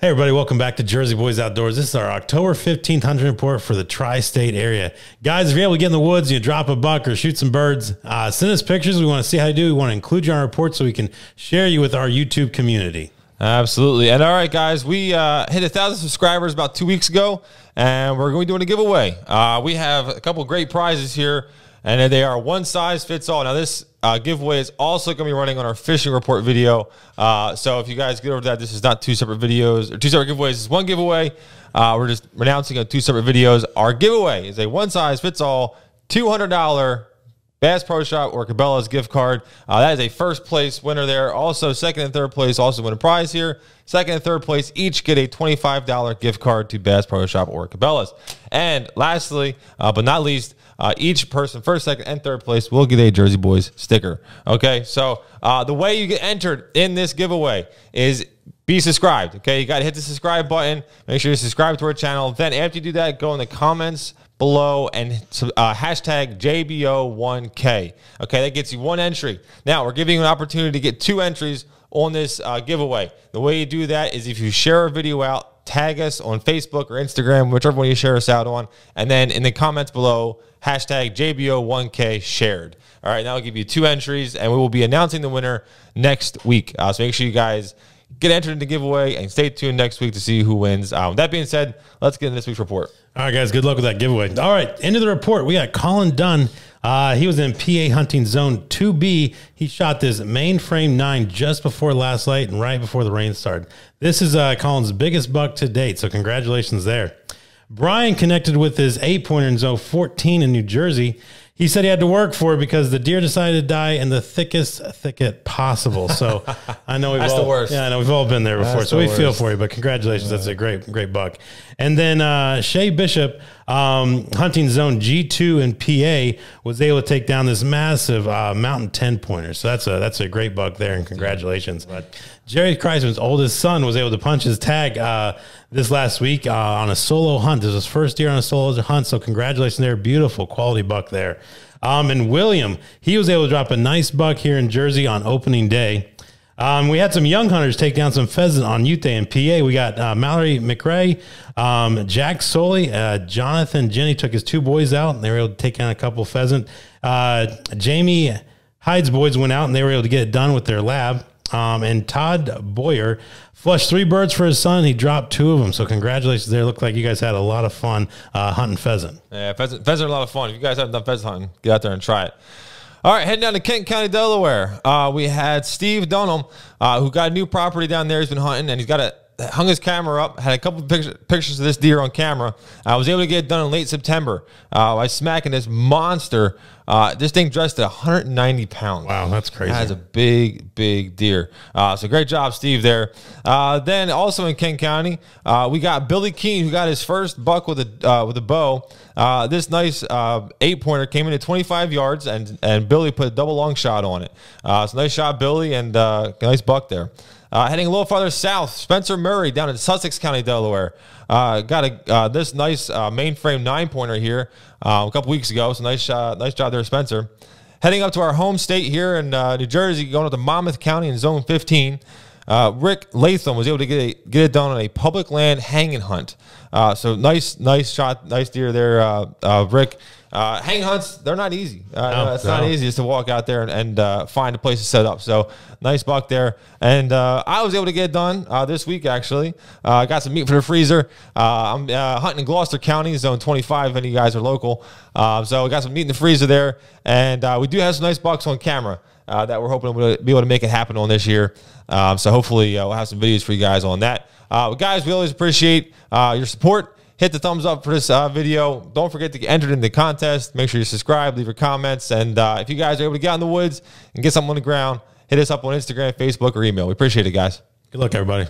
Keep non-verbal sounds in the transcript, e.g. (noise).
Hey, everybody, welcome back to Jersey Boys Outdoors. This is our October 15th hunting report for the tri state area. Guys, if you're able to get in the woods, you drop a buck or shoot some birds, uh, send us pictures. We want to see how you do. We want to include you on our report so we can share you with our YouTube community. Absolutely. And all right, guys, we uh, hit a thousand subscribers about two weeks ago, and we're going to be doing a giveaway. Uh, we have a couple great prizes here, and they are one size fits all. Now, this uh, giveaway is also going to be running on our fishing report video. Uh, so if you guys get over that, this is not two separate videos or two separate giveaways. It's one giveaway. Uh, we're just announcing on two separate videos. Our giveaway is a one size fits all $200 Bass Pro Shop or Cabela's gift card. Uh, that is a first place winner there. Also, second and third place also win a prize here. Second and third place each get a $25 gift card to Bass Pro Shop or Cabela's. And lastly, uh, but not least, uh, each person, first, second, and third place, will get a Jersey Boys sticker. Okay, so uh, the way you get entered in this giveaway is be subscribed. Okay, you got to hit the subscribe button. Make sure you subscribe to our channel. Then, after you do that, go in the comments below and uh, hashtag JBO1K. Okay, that gets you one entry. Now, we're giving you an opportunity to get two entries on this uh, giveaway. The way you do that is if you share a video out, tag us on Facebook or Instagram, whichever one you share us out on, and then in the comments below, hashtag JBO1K shared. All right, now I'll give you two entries, and we will be announcing the winner next week. Uh, so make sure you guys get entered in the giveaway and stay tuned next week to see who wins. Um, that being said, let's get into this week's report. All right, guys, good luck with that giveaway. All right, into the report. We got Colin Dunn. Uh, he was in PA hunting zone 2B. He shot this mainframe nine just before last night and right before the rain started. This is uh, Colin's biggest buck to date, so congratulations there. Brian connected with his eight pointer in zone 14 in New Jersey. He said he had to work for it because the deer decided to die in the thickest thicket possible. So (laughs) I know we've That's all, the worst. Yeah, I know we've all been there before. That's so the we feel for you, but congratulations. That's a great, great buck. And then uh, Shay Bishop, um, hunting zone G2 in PA, was able to take down this massive uh, mountain 10 pointer. So that's a that's a great buck there, and congratulations. Jerry Kreisman's oldest son was able to punch his tag uh, this last week uh, on a solo hunt. This was his first year on a solo hunt. So congratulations there. Beautiful quality buck there. Um, and William, he was able to drop a nice buck here in Jersey on opening day. Um, we had some young hunters take down some pheasant on Ute and PA. We got uh, Mallory McRae, um, Jack Soley, uh, Jonathan Jenny took his two boys out and they were able to take down a couple pheasant. Uh, Jamie Hyde's boys went out and they were able to get it done with their lab. Um, and Todd Boyer flushed three birds for his son. He dropped two of them. So congratulations there. Looked like you guys had a lot of fun uh, hunting pheasant. Yeah, pheasant, pheasant a lot of fun. If you guys haven't done pheasant hunting, get out there and try it. All right, heading down to Kent County, Delaware. Uh, we had Steve Dunham, uh, who got a new property down there. He's been hunting, and he's got a hung his camera up. Had a couple of pictures, pictures of this deer on camera. I was able to get it done in late September uh, by smacking this monster. Uh, this thing dressed at 190 pounds. Wow, that's crazy. That is a big, big deer. Uh, so great job, Steve, there. Uh, then also in Kent County, uh, we got Billy Keene, who got his first buck with a uh, with a bow. Uh, this nice uh, eight pointer came in at 25 yards, and and Billy put a double lung shot on it. Uh, so nice shot, Billy, and uh, nice buck there. Uh, heading a little farther south, Spencer Murray down in Sussex County, Delaware. Uh, got a uh, this nice uh, mainframe nine pointer here uh, a couple weeks ago. So nice shot, nice job there, Spencer. Heading up to our home state here in uh, New Jersey, going up to Monmouth County in Zone 15. Uh, Rick Latham was able to get it, get it done on a public land hanging hunt. Uh, so nice, nice shot, nice deer there, uh, uh, Rick. Uh, hang hunts, they're not easy. Uh, No, it's not easy just to walk out there and, and uh, find a place to set up. So nice buck there. And uh, I was able to get it done uh, this week, actually. Uh, I got some meat for the freezer. Uh, I'm uh, hunting in Gloucester County, zone 25, if any of you guys are local. Uh, so I got some meat in the freezer there. And uh, we do have some nice bucks on camera. Uh, that we're hoping to be able to make it happen on this year. Um, so hopefully uh, we'll have some videos for you guys on that. Uh, guys, we always appreciate uh, your support. Hit the thumbs up for this uh, video. Don't forget to get entered in the contest. Make sure you subscribe, leave your comments, and uh, if you guys are able to get out in the woods and get something on the ground, hit us up on Instagram, Facebook, or email. We appreciate it, guys. Good luck, everybody.